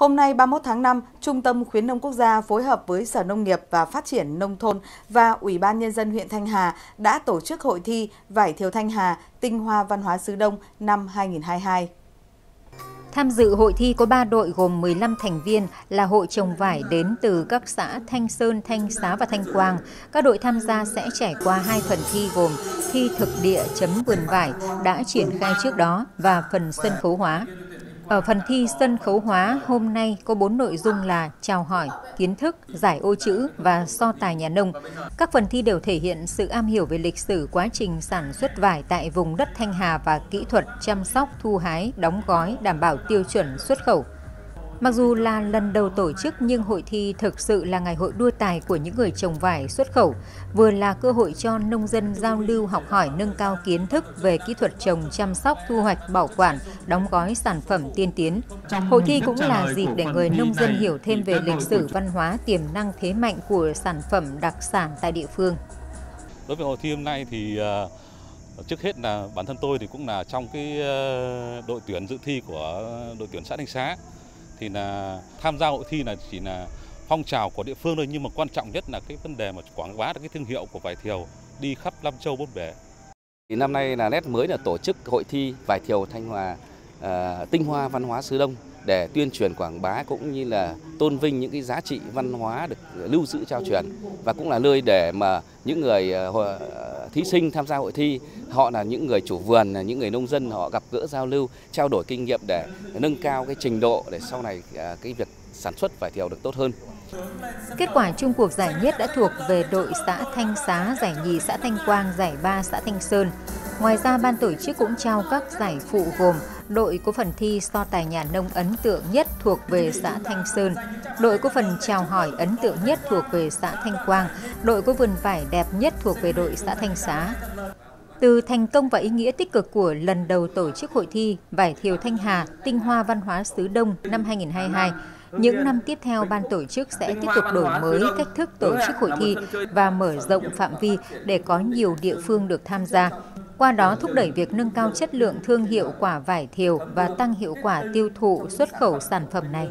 Hôm nay 31 tháng 5, Trung tâm Khuyến nông Quốc gia phối hợp với Sở Nông nghiệp và Phát triển Nông thôn và Ủy ban Nhân dân huyện Thanh Hà đã tổ chức hội thi Vải thiều Thanh Hà Tinh hoa văn hóa xứ Đông năm 2022. Tham dự hội thi có 3 đội gồm 15 thành viên là hội trồng vải đến từ các xã Thanh Sơn, Thanh Xá và Thanh Quang. Các đội tham gia sẽ trải qua hai phần thi gồm thi thực địa chấm vườn vải đã triển khai trước đó và phần sân khấu hóa. Ở phần thi sân khấu hóa hôm nay có 4 nội dung là chào hỏi, kiến thức, giải ô chữ và so tài nhà nông. Các phần thi đều thể hiện sự am hiểu về lịch sử quá trình sản xuất vải tại vùng đất Thanh Hà và kỹ thuật chăm sóc, thu hái, đóng gói, đảm bảo tiêu chuẩn xuất khẩu. Mặc dù là lần đầu tổ chức nhưng hội thi thực sự là ngày hội đua tài của những người trồng vải xuất khẩu, vừa là cơ hội cho nông dân giao lưu học hỏi nâng cao kiến thức về kỹ thuật trồng, chăm sóc, thu hoạch, bảo quản, đóng gói sản phẩm tiên tiến. Hội thi cũng là dịp để người nông dân hiểu thêm về lịch sử văn hóa, tiềm năng thế mạnh của sản phẩm đặc sản tại địa phương. Đối với hội thi hôm nay thì ờ, trước hết là bản thân tôi thì cũng là trong cái ờ, đội tuyển dự thi của đội tuyển xã Thanh Xá thì là tham gia hội thi là chỉ là phong trào của địa phương thôi nhưng mà quan trọng nhất là cái vấn đề mà quảng bá được cái thương hiệu của vải thiều đi khắp Nam Châu bốn bể. Thì năm nay là nét mới là tổ chức hội thi vải thiều Thanh Hòa uh, tinh hoa văn hóa xứ Đông để tuyên truyền quảng bá cũng như là tôn vinh những cái giá trị văn hóa được lưu giữ trao truyền và cũng là nơi để mà những người ờ, thí sinh tham gia hội thi họ là những người chủ vườn là những người nông dân họ gặp gỡ giao lưu trao đổi kinh nghiệm để nâng cao cái trình độ để sau này à, cái việc sản xuất vải thiều được tốt hơn. Kết quả chung cuộc giải nhất đã thuộc về đội xã Thanh Xá, giải nhì xã Thanh Quang, giải ba xã Thanh Sơn. Ngoài ra, ban tổ chức cũng trao các giải phụ gồm đội có phần thi so tài nhà nông ấn tượng nhất thuộc về xã Thanh Sơn, đội có phần chào hỏi ấn tượng nhất thuộc về xã Thanh Quang, đội có vườn vải đẹp nhất thuộc về đội xã Thanh Xá. Từ thành công và ý nghĩa tích cực của lần đầu tổ chức hội thi Vải thiều Thanh Hà Tinh hoa văn hóa xứ Đông năm 2022, những năm tiếp theo, ban tổ chức sẽ tiếp tục đổi mới cách thức tổ chức hội thi và mở rộng phạm vi để có nhiều địa phương được tham gia. Qua đó thúc đẩy việc nâng cao chất lượng thương hiệu quả vải thiều và tăng hiệu quả tiêu thụ xuất khẩu sản phẩm này.